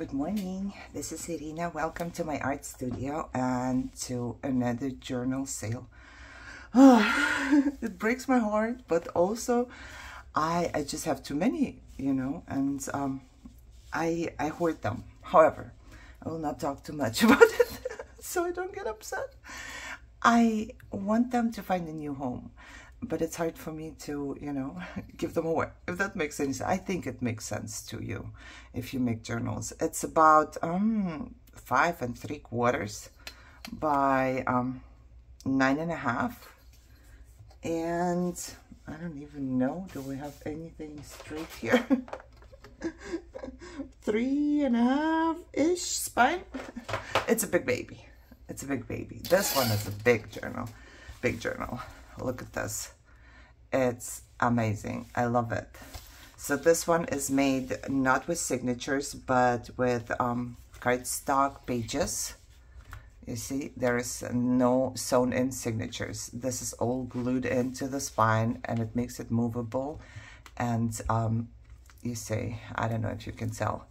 Good morning. This is Irina. Welcome to my art studio and to another journal sale. Oh, it breaks my heart, but also I I just have too many, you know, and um, I I hoard them. However, I will not talk too much about it so I don't get upset. I want them to find a new home but it's hard for me to, you know, give them away. If that makes sense, I think it makes sense to you if you make journals. It's about um, five and three quarters by um, nine and a half. And I don't even know, do we have anything straight here? three and a half-ish spine. It's a big baby. It's a big baby. This one is a big journal. Big journal. Look at this. It's amazing. I love it. So this one is made not with signatures, but with um, cardstock pages. You see, there is no sewn in signatures. This is all glued into the spine and it makes it movable. And um, you see, I don't know if you can tell.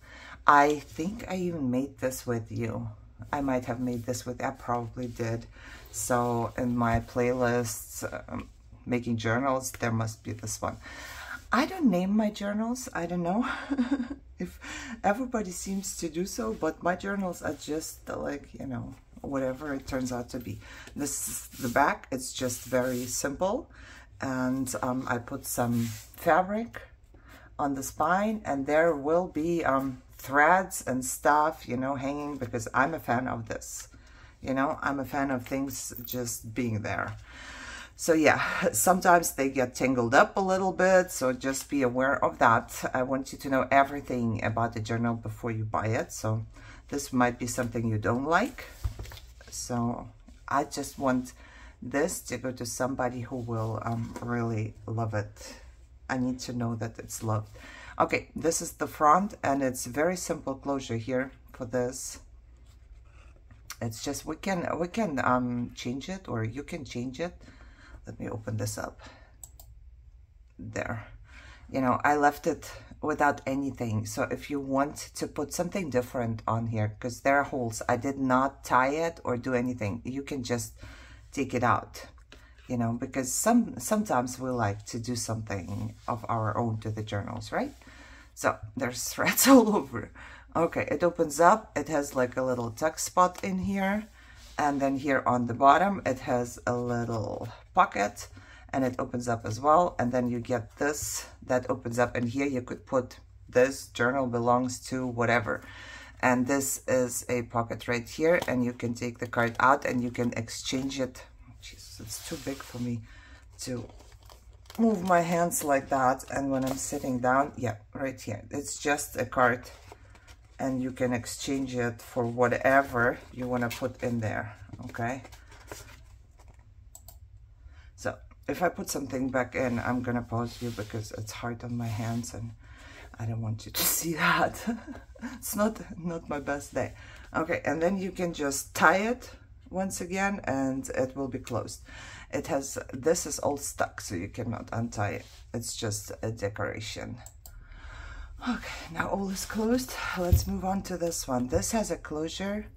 I think I even made this with you. I might have made this with, I probably did. So in my playlists, um, making journals, there must be this one. I don't name my journals. I don't know if everybody seems to do so, but my journals are just like, you know, whatever it turns out to be. This is the back. It's just very simple. And um, I put some fabric on the spine and there will be um, threads and stuff, you know, hanging because I'm a fan of this. You know, I'm a fan of things just being there. So yeah, sometimes they get tangled up a little bit, so just be aware of that. I want you to know everything about the journal before you buy it. So this might be something you don't like. So I just want this to go to somebody who will um, really love it. I need to know that it's loved. Okay, this is the front and it's very simple closure here for this. It's just, we can, we can um, change it or you can change it. Let me open this up. There. You know, I left it without anything. So if you want to put something different on here, because there are holes, I did not tie it or do anything. You can just take it out you know, because some sometimes we like to do something of our own to the journals, right? So there's threads all over. Okay, it opens up. It has like a little tuck spot in here. And then here on the bottom, it has a little pocket and it opens up as well. And then you get this that opens up and here you could put this journal belongs to whatever. And this is a pocket right here and you can take the card out and you can exchange it Jesus, it's too big for me to move my hands like that. And when I'm sitting down, yeah, right here, it's just a card and you can exchange it for whatever you want to put in there, okay? So if I put something back in, I'm to pause you because it's hard on my hands and I don't want you to see that. it's not, not my best day. Okay, and then you can just tie it once again and it will be closed. It has, this is all stuck so you cannot untie it. It's just a decoration. Okay, now all is closed. Let's move on to this one. This has a closure.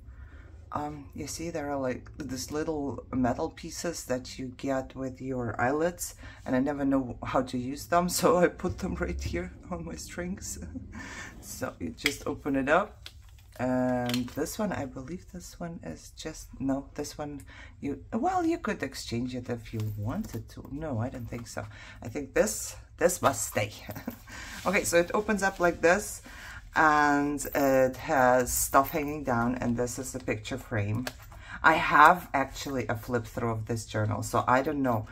Um, you see there are like these little metal pieces that you get with your eyelets and I never know how to use them so I put them right here on my strings. so you just open it up and this one i believe this one is just no this one you well you could exchange it if you wanted to. No i don't think so. I think this this must stay. Okay so it opens up like this and it has stuff hanging down and this is a picture frame. I have actually a flip through of this journal so i don't know.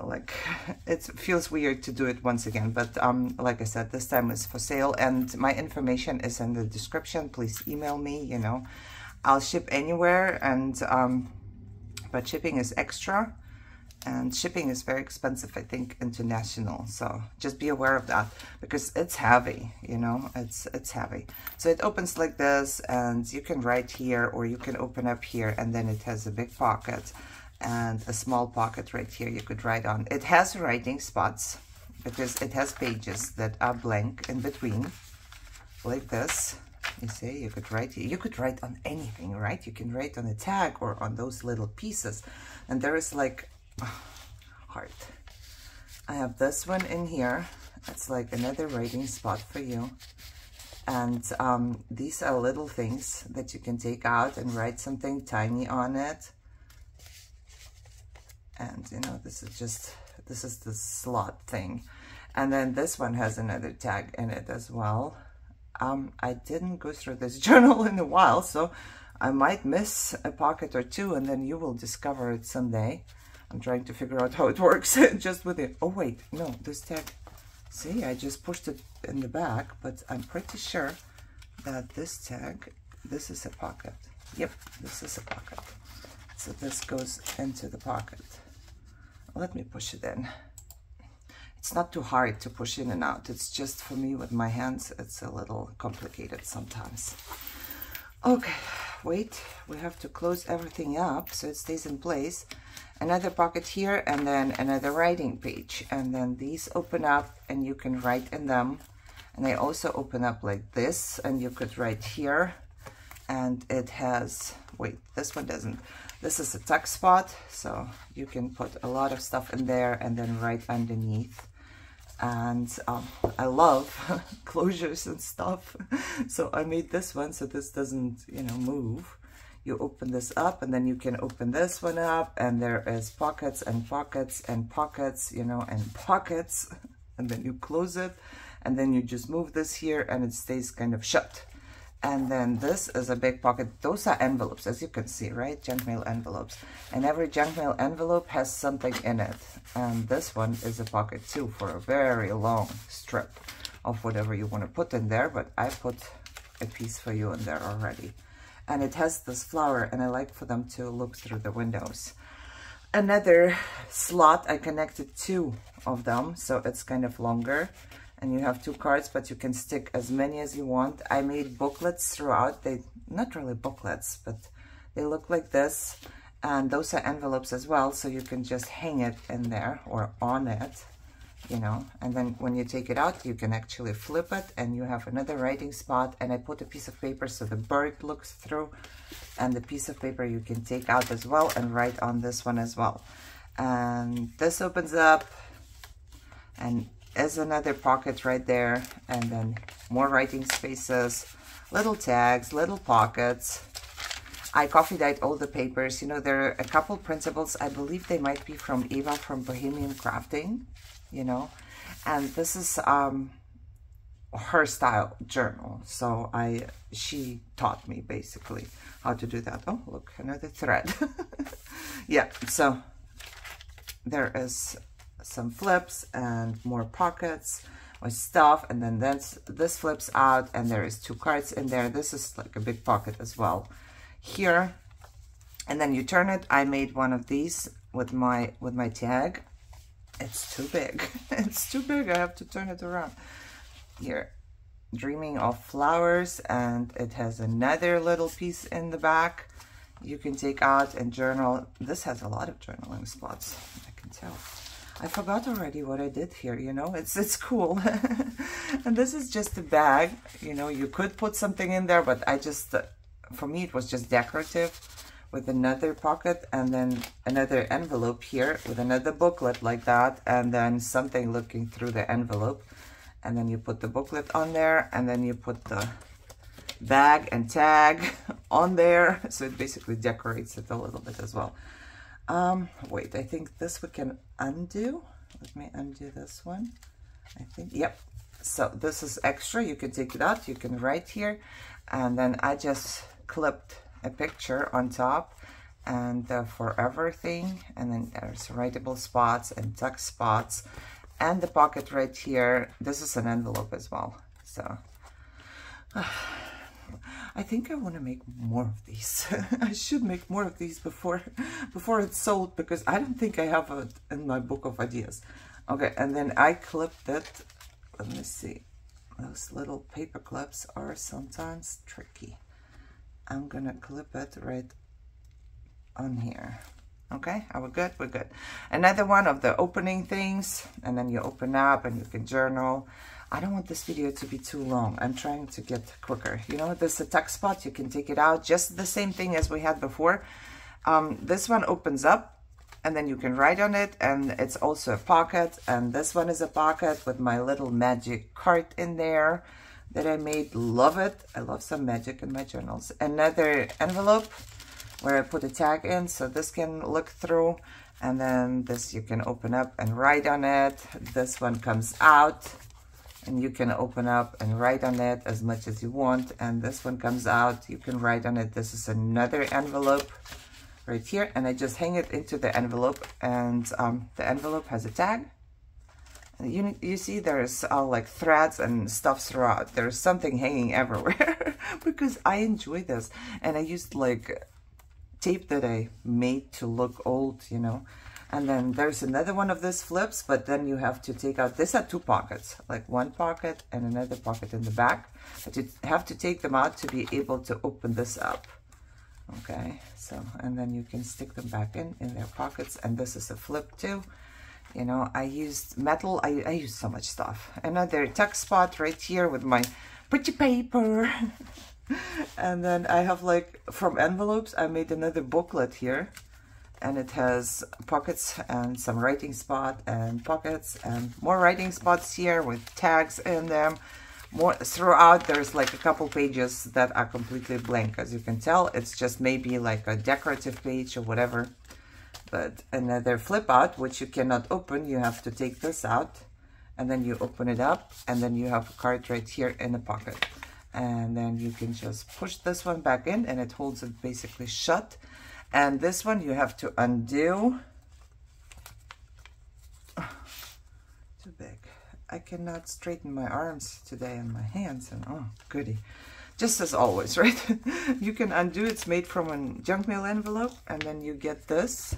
Like it feels weird to do it once again but um like i said this time is for sale and my information is in the description. Please email me you know. I'll ship anywhere and um but shipping is extra and shipping is very expensive i think international so just be aware of that because it's heavy you know it's it's heavy so it opens like this and you can write here or you can open up here and then it has a big pocket and a small pocket right here you could write on. It has writing spots because it has pages that are blank in between like this. You see, you could write, you could write on anything, right? You can write on a tag or on those little pieces. And there is like, heart. I have this one in here. It's like another writing spot for you. And um, these are little things that you can take out and write something tiny on it. And, you know, this is just, this is the slot thing. And then this one has another tag in it as well. Um, I didn't go through this journal in a while, so I might miss a pocket or two and then you will discover it someday. I'm trying to figure out how it works just with it. Oh, wait, no, this tag, see, I just pushed it in the back, but I'm pretty sure that this tag, this is a pocket. Yep, this is a pocket. So this goes into the pocket. Let me push it in. It's not too hard to push in and out. It's just for me with my hands, it's a little complicated sometimes. Okay, wait, we have to close everything up so it stays in place. Another pocket here and then another writing page. And then these open up and you can write in them. And they also open up like this and you could write here. And it has, wait, this one doesn't. This is a tuck spot, so you can put a lot of stuff in there and then write underneath and um, I love closures and stuff so I made this one so this doesn't you know move you open this up and then you can open this one up and there is pockets and pockets and pockets you know and pockets and then you close it and then you just move this here and it stays kind of shut and then this is a big pocket. Those are envelopes, as you can see, right? Junk mail envelopes. And every junk mail envelope has something in it. And this one is a pocket too for a very long strip of whatever you want to put in there. But I put a piece for you in there already. And it has this flower and I like for them to look through the windows. Another slot, I connected two of them, so it's kind of longer and you have two cards, but you can stick as many as you want. I made booklets throughout. They not really booklets, but they look like this. And those are envelopes as well, so you can just hang it in there or on it, you know. And then when you take it out, you can actually flip it and you have another writing spot. And I put a piece of paper so the bird looks through. And the piece of paper you can take out as well and write on this one as well. And this opens up and is another pocket right there and then more writing spaces little tags little pockets I coffee dyed all the papers you know there are a couple principles I believe they might be from Eva from Bohemian Crafting you know? And this is um her style journal. So I she taught me basically how to do that. Oh look another thread. Yeah so there is some flips and more pockets with stuff. And then this this flips out and there is two cards in there. This is like a big pocket as well here. And then you turn it. I made one of these with my with my tag it's too big. It's too big. I have to turn it around. Here dreaming of flowers and it has another little piece in the back. You can take out and journal. This has a lot of journaling spots i can tell. I forgot already what I did here, you know, it's, it's cool. and this is just a bag, you know, you could put something in there, but I just, uh, for me, it was just decorative with another pocket and then another envelope here with another booklet like that and then something looking through the envelope and then you put the booklet on there and then you put the bag and tag on there so it basically decorates it a little bit as well um, wait, I think this we can undo. Let me undo this one. I think, yep. So this is extra. You can take it out. You can write here. And then I just clipped a picture on top and the forever thing. And then there's writable spots and tuck spots. And the pocket right here. This is an envelope as well. So... Uh, I think I want to make more of these. I should make more of these before before it's sold because I don't think I have it in my book of ideas. Okay, and then I clipped it. Let me see. Those little paper clips are sometimes tricky. I'm gonna clip it right on here. Okay, are we good? We're good. Another one of the opening things, and then you open up and you can journal. I don't want this video to be too long. I'm trying to get quicker. You know, this is a tuck spot. You can take it out. Just the same thing as we had before. Um, this one opens up and then you can write on it and it's also a pocket and this one is a pocket with my little magic card in there that I made. Love it. I love some magic in my journals. Another envelope where I put a tag in so this can look through and then this you can open up and write on it. This one comes out and you can open up and write on it as much as you want and this one comes out you can write on it this is another envelope right here and I just hang it into the envelope and um, the envelope has a tag you, you see there's all like threads and stuff throughout there's something hanging everywhere because I enjoy this and I used like tape that I made to look old you know and then there's another one of these flips, but then you have to take out, these are two pockets, like one pocket and another pocket in the back. But you have to take them out to be able to open this up. Okay, so, and then you can stick them back in, in their pockets. And this is a flip too. You know, I used metal, I, I used so much stuff. Another tuck spot right here with my pretty paper. and then I have like, from envelopes, I made another booklet here and it has pockets and some writing spot and pockets and more writing spots here with tags in them more throughout there's like a couple pages that are completely blank as you can tell it's just maybe like a decorative page or whatever but another flip out which you cannot open you have to take this out and then you open it up and then you have a card right here in the pocket and then you can just push this one back in and it holds it basically shut and this one you have to undo. too big. I cannot straighten my arms today and my hands and oh, goody. Just as always, right? you can undo, it's made from a junk mail envelope and then you get this,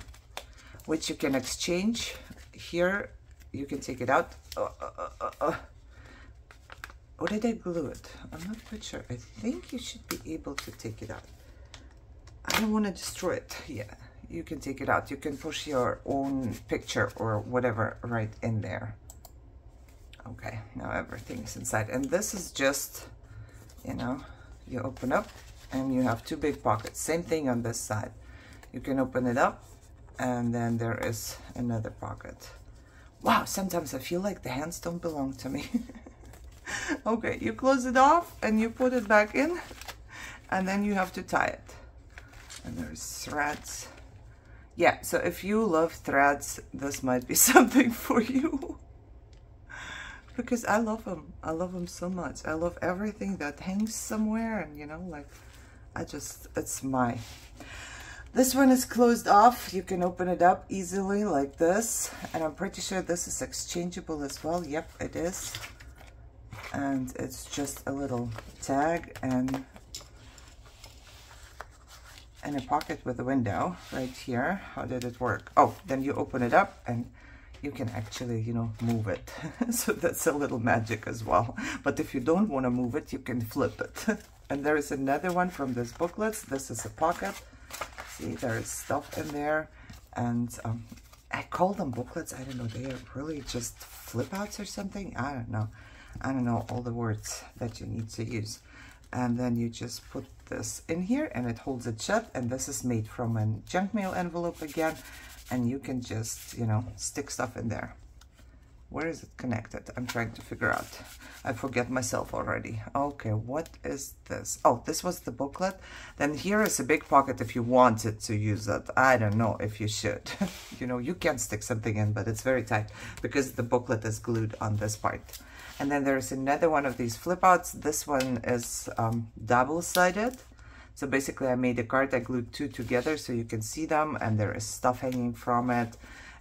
which you can exchange. Here, you can take it out. Oh. Or did I glue it? I'm not quite sure. I think you should be able to take it out. I don't want to destroy it. Yeah, you can take it out. You can push your own picture or whatever right in there. Okay, now everything's inside. And this is just, you know, you open up and you have two big pockets. Same thing on this side. You can open it up and then there is another pocket. Wow, sometimes I feel like the hands don't belong to me. okay, you close it off and you put it back in and then you have to tie it. And there's threads. Yeah so if you love threads this might be something for you. Because I love them I love them so much. I love everything that hangs somewhere and you know like I just it's my this one is closed off you can open it up easily like this and I'm pretty sure this is exchangeable as well yep it is and it's just a little tag and and a pocket with a window right here. How did it work? Oh, then you open it up and you can actually, you know, move it. so that's a little magic as well. But if you don't want to move it, you can flip it. and there is another one from this booklet. This is a pocket. See, there is stuff in there. And um, I call them booklets. I don't know. They are really just flip outs or something. I don't know. I don't know all the words that you need to use and then you just put this in here and it holds it shut and this is made from a junk mail envelope again and you can just you know stick stuff in there where is it connected? I'm trying to figure out. I forget myself already. Okay what is this? Oh this was the booklet. Then here is a big pocket if you wanted to use it. I don't know if you should. You know you can stick something in but it's very tight because the booklet is glued on this part. And then there's another one of these flip outs. This one is um, double-sided. So basically I made a card, I glued two together so you can see them and there is stuff hanging from it.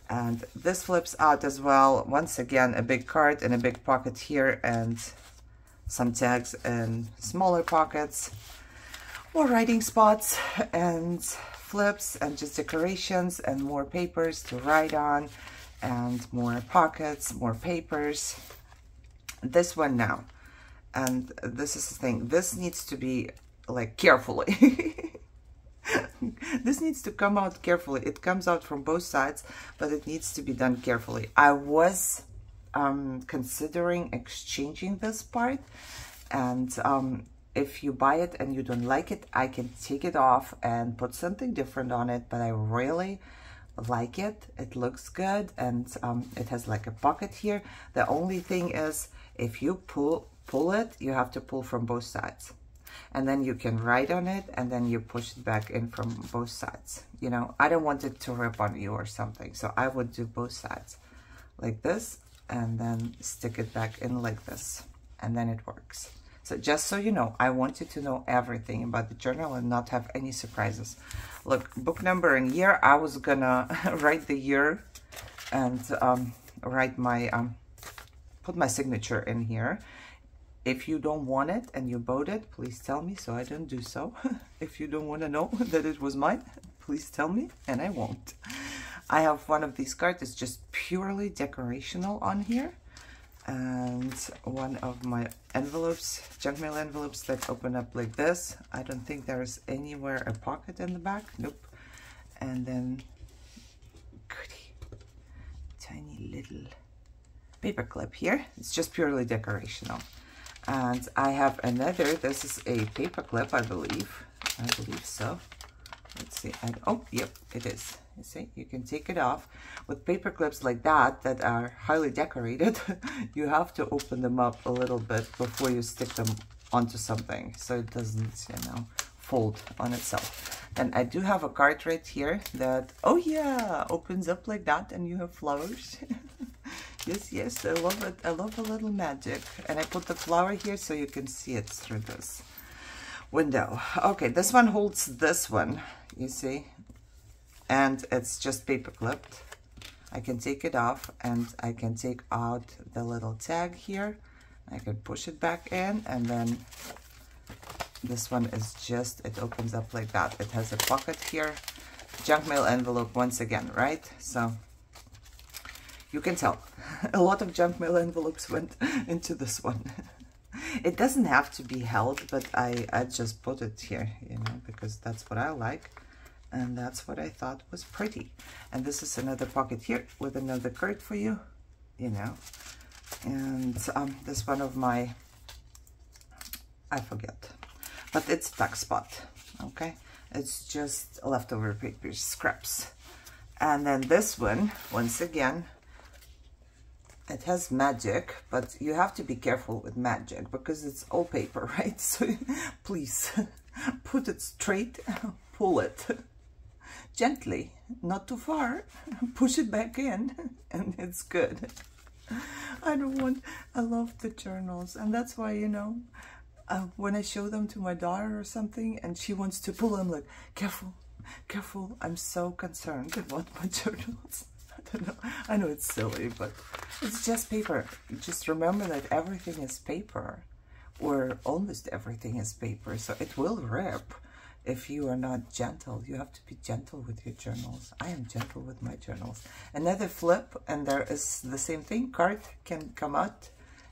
And this flips out as well. Once again, a big card and a big pocket here and some tags and smaller pockets. More writing spots and flips and just decorations and more papers to write on and more pockets, more papers this one now and this is the thing this needs to be like carefully this needs to come out carefully. It comes out from both sides, but it needs to be done carefully. I was um, considering exchanging this part and um, if you buy it and you don't like it, I can take it off and put something different on it, but I really like it. It looks good and um, it has like a pocket here. The only thing is if you pull, pull it, you have to pull from both sides. And then you can write on it and then you push it back in from both sides. You know, I don't want it to rip on you or something. So I would do both sides like this and then stick it back in like this. And then it works. So just so you know, I want you to know everything about the journal and not have any surprises. Look, book number and year, I was gonna write the year and um, write my, um, put my signature in here. If you don't want it and you bought it, please tell me so I don't do so. if you don't want to know that it was mine, please tell me and I won't. I have one of these cards, it's just purely decorational on here and one of my envelopes, junk mail envelopes that open up like this. I don't think there's anywhere a pocket in the back. Nope. And then goody, tiny little paper clip here. It's just purely decorational. And I have another, this is a paper clip, I believe. I believe so. Let's see. Oh, yep, it is. You see, you can take it off. With paper clips like that, that are highly decorated, you have to open them up a little bit before you stick them onto something. So it doesn't, you know, fold on itself. And I do have a card right here that, oh yeah, opens up like that and you have flowers. yes, yes, I love it. I love a little magic. And I put the flower here so you can see it through this window. Okay, this one holds this one, you see? and it's just paper clipped. I can take it off and I can take out the little tag here. I can push it back in and then this one is just, it opens up like that. It has a pocket here. Junk mail envelope once again, right? So you can tell a lot of junk mail envelopes went into this one. it doesn't have to be held, but I, I just put it here, you know, because that's what I like and that's what I thought was pretty. And this is another pocket here with another card for you, you know. And um, this one of my, I forget, but it's tuck spot, okay? It's just leftover paper scraps. And then this one, once again, it has magic, but you have to be careful with magic because it's all paper, right? So please put it straight, pull it gently, not too far, push it back in, and it's good. I don't want, I love the journals, and that's why, you know, uh, when I show them to my daughter or something, and she wants to pull them, like, careful, careful, I'm so concerned about my journals. I know it's silly, but it's just paper. Just remember that everything is paper, or almost everything is paper, so it will rip if you are not gentle. You have to be gentle with your journals. I am gentle with my journals. Another flip, and there is the same thing. Card can come out,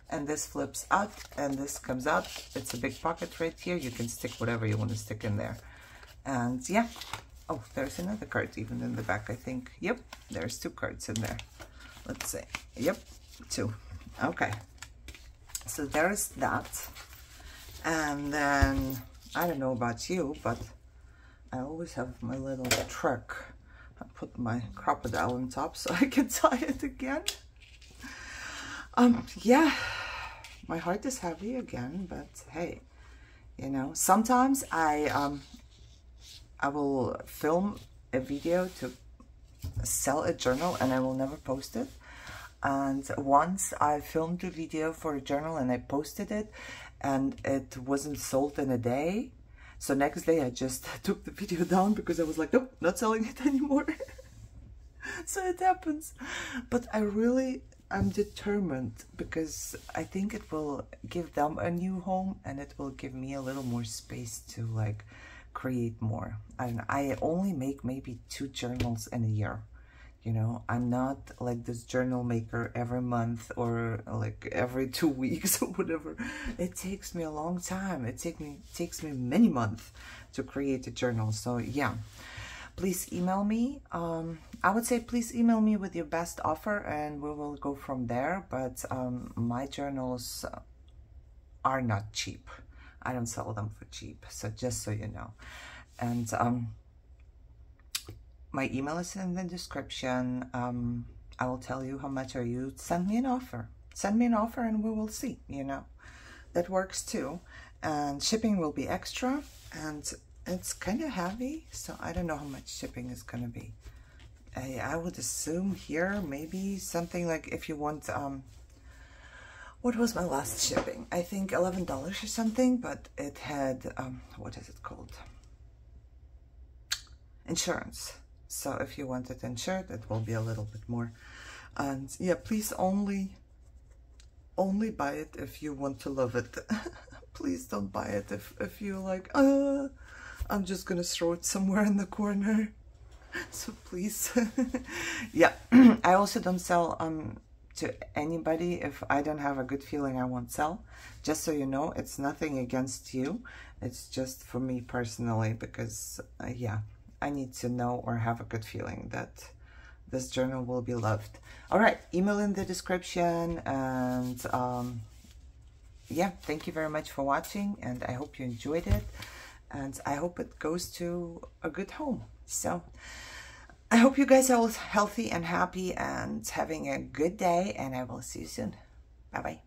and this flips out, and this comes out. It's a big pocket right here. You can stick whatever you want to stick in there. And yeah. Oh, there's another card even in the back, I think. Yep, there's two cards in there. Let's see. Yep, two. Okay. So there's that. And then I don't know about you, but I always have my little trick. I put my crocodile on top so I can tie it again. Um, yeah, my heart is heavy again, but hey, you know, sometimes I, um, I will film a video to sell a journal and I will never post it. And once I filmed a video for a journal and I posted it and it wasn't sold in a day. So next day I just took the video down because I was like, nope, not selling it anymore. so it happens. But I really am determined because I think it will give them a new home and it will give me a little more space to like create more. I, I only make maybe two journals in a year you know? I'm not like this journal maker every month or like every two weeks or whatever. It takes me a long time. It take me takes me many months to create a journal. So yeah. Please email me. Um i would say please email me with your best offer and we will go from there. But um my journals are not cheap i don't sell them for cheap so just so you know and um my email is in the description. Um, I will tell you how much are you. Send me an offer. Send me an offer and we will see, you know. That works too. And shipping will be extra and it's kind of heavy. So I don't know how much shipping is going to be. I, I would assume here maybe something like if you want, um, what was my last shipping? I think $11 or something, but it had, um, what is it called? Insurance. So if you want it insured, it will be a little bit more. And yeah, please only, only buy it if you want to love it. please don't buy it if, if you're like, uh, I'm just gonna throw it somewhere in the corner. So please, yeah. I also don't sell um to anybody if I don't have a good feeling I won't sell. Just so you know, it's nothing against you. It's just for me personally because, uh, yeah, I need to know or have a good feeling that this journal will be loved. All right, email in the description and um, yeah, thank you very much for watching and I hope you enjoyed it and I hope it goes to a good home. So I hope you guys are all healthy and happy and having a good day and I will see you soon. Bye-bye.